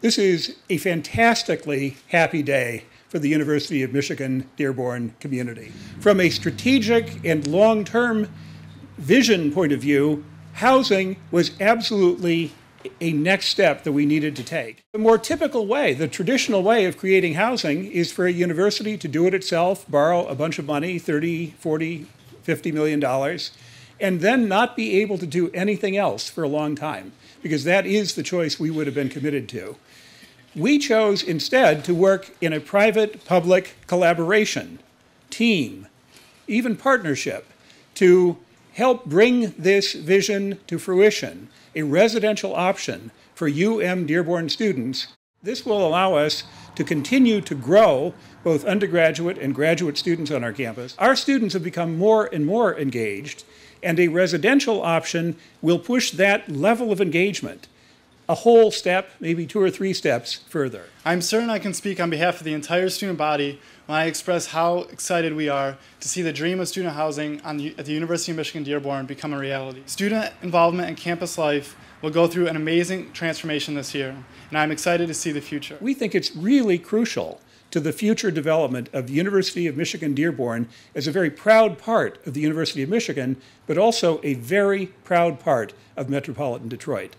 This is a fantastically happy day for the University of Michigan Dearborn community. From a strategic and long term vision point of view, housing was absolutely a next step that we needed to take. The more typical way, the traditional way of creating housing is for a university to do it itself, borrow a bunch of money, 30, 40, 50 million dollars, and then not be able to do anything else for a long time, because that is the choice we would have been committed to. We chose instead to work in a private public collaboration, team, even partnership to help bring this vision to fruition, a residential option for UM Dearborn students. This will allow us to continue to grow both undergraduate and graduate students on our campus. Our students have become more and more engaged, and a residential option will push that level of engagement a whole step, maybe two or three steps further. I'm certain I can speak on behalf of the entire student body when I express how excited we are to see the dream of student housing the, at the University of Michigan Dearborn become a reality. Student involvement in campus life will go through an amazing transformation this year, and I'm excited to see the future. We think it's really crucial to the future development of the University of Michigan Dearborn as a very proud part of the University of Michigan, but also a very proud part of metropolitan Detroit.